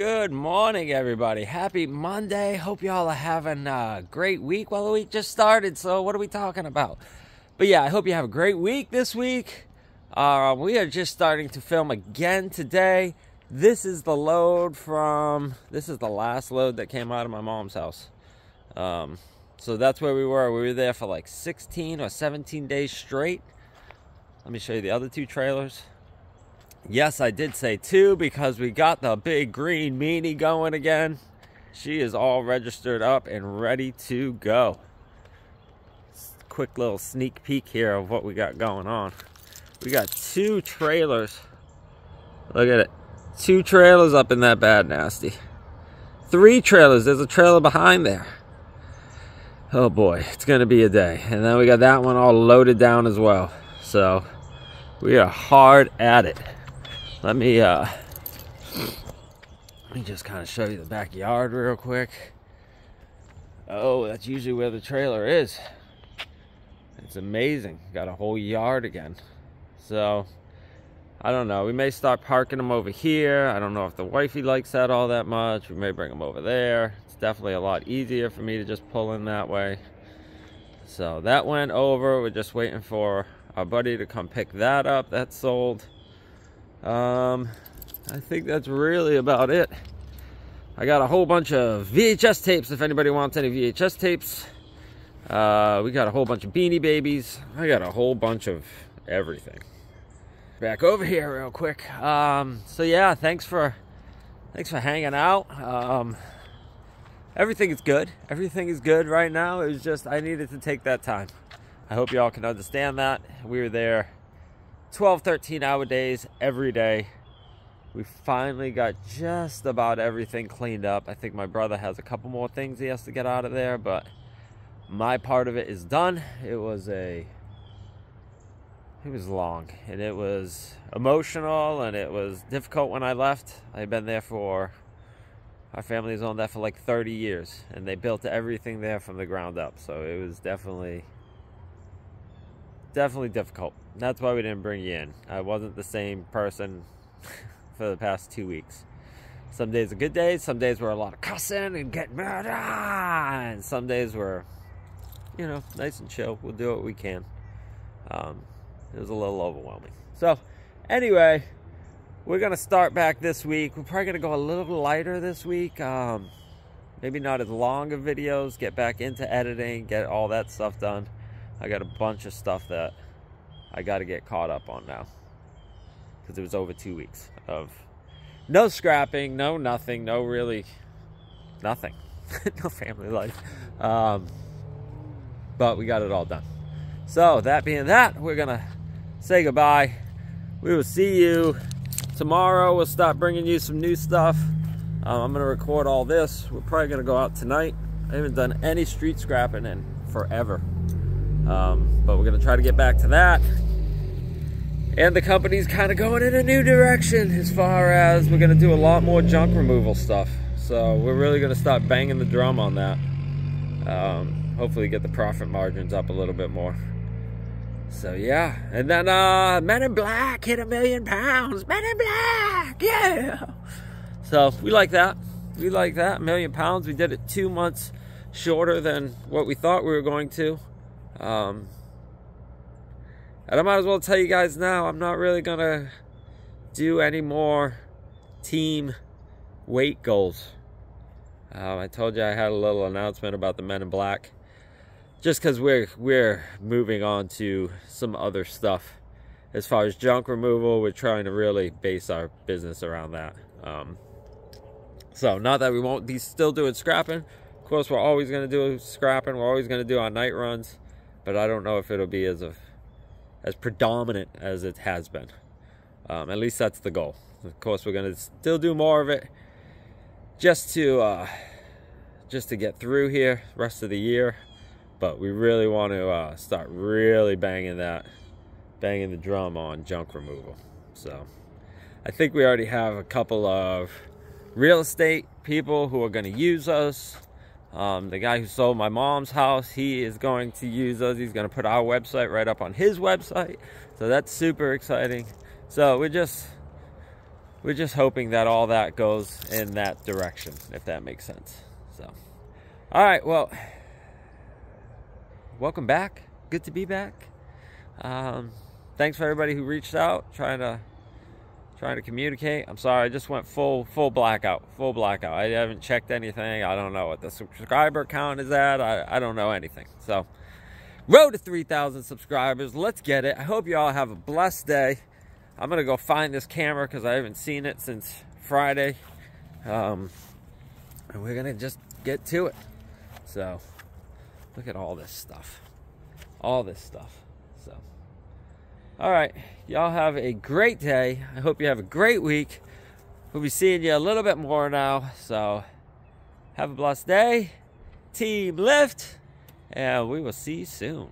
Good morning, everybody. Happy Monday. Hope y'all are having a great week. Well, the week just started, so what are we talking about? But yeah, I hope you have a great week this week. Uh, we are just starting to film again today. This is the load from, this is the last load that came out of my mom's house. Um, so that's where we were. We were there for like 16 or 17 days straight. Let me show you the other two trailers. Yes, I did say two because we got the big green meanie going again. She is all registered up and ready to go. Quick little sneak peek here of what we got going on. We got two trailers. Look at it. Two trailers up in that bad nasty. Three trailers. There's a trailer behind there. Oh boy, it's going to be a day. And then we got that one all loaded down as well. So we are hard at it. Let me uh let me just kind of show you the backyard real quick. Oh, that's usually where the trailer is. It's amazing. Got a whole yard again. So I don't know. We may start parking them over here. I don't know if the wifey likes that all that much. We may bring them over there. It's definitely a lot easier for me to just pull in that way. So that went over. We're just waiting for our buddy to come pick that up. That's sold. Um, I think that's really about it. I got a whole bunch of VHS tapes if anybody wants any VHS tapes. Uh, we got a whole bunch of Beanie Babies. I got a whole bunch of everything. Back over here real quick. Um, so yeah, thanks for thanks for hanging out. Um, everything is good. Everything is good right now. It was just I needed to take that time. I hope y'all can understand that. We were there 12, 13 hour days every day. We finally got just about everything cleaned up. I think my brother has a couple more things he has to get out of there, but my part of it is done. It was a it was long and it was emotional and it was difficult when I left. I've been there for our family's owned that for like 30 years and they built everything there from the ground up. So it was definitely definitely difficult. That's why we didn't bring you in. I wasn't the same person for the past two weeks. Some days are good days, some days were a lot of cussing and getting mad, ah, and some days were, you know, nice and chill. We'll do what we can. Um, it was a little overwhelming. So, anyway, we're gonna start back this week. We're probably gonna go a little lighter this week. Um, maybe not as long of videos. Get back into editing, get all that stuff done. I got a bunch of stuff that I got to get caught up on now because it was over two weeks of no scrapping, no nothing, no really nothing, no family life. Um, but we got it all done. So that being that, we're gonna say goodbye. We will see you tomorrow. We'll start bringing you some new stuff. Um, I'm gonna record all this. We're probably gonna go out tonight. I haven't done any street scrapping in forever. Um, but we're going to try to get back to that. And the company's kind of going in a new direction as far as we're going to do a lot more junk removal stuff. So we're really going to start banging the drum on that. Um, hopefully get the profit margins up a little bit more. So yeah, and then uh, Men in Black hit a million pounds. Men in Black, yeah. So we like that. We like that. A million pounds. We did it two months shorter than what we thought we were going to. Um, and I might as well tell you guys now, I'm not really going to do any more team weight goals. Um, I told you I had a little announcement about the Men in Black. Just because we're, we're moving on to some other stuff. As far as junk removal, we're trying to really base our business around that. Um, so, not that we won't be still doing scrapping. Of course, we're always going to do scrapping. We're always going to do our night runs but I don't know if it'll be as a, as predominant as it has been. Um, at least that's the goal. Of course, we're gonna still do more of it, just to uh, just to get through here rest of the year. But we really want to uh, start really banging that, banging the drum on junk removal. So I think we already have a couple of real estate people who are to use us um, the guy who sold my mom's house, he is going to use us. He's going to put our website right up on his website. So that's super exciting. So we're just, we're just hoping that all that goes in that direction, if that makes sense. So, all right, well, welcome back. Good to be back. Um, thanks for everybody who reached out, trying to trying to communicate. I'm sorry, I just went full full blackout, full blackout. I haven't checked anything. I don't know what the subscriber count is at. I, I don't know anything. So, road to 3,000 subscribers. Let's get it. I hope you all have a blessed day. I'm gonna go find this camera because I haven't seen it since Friday, um, and we're gonna just get to it. So, look at all this stuff, all this stuff. So. All right. Y'all have a great day. I hope you have a great week. We'll be seeing you a little bit more now. So have a blessed day. Team lift. And we will see you soon.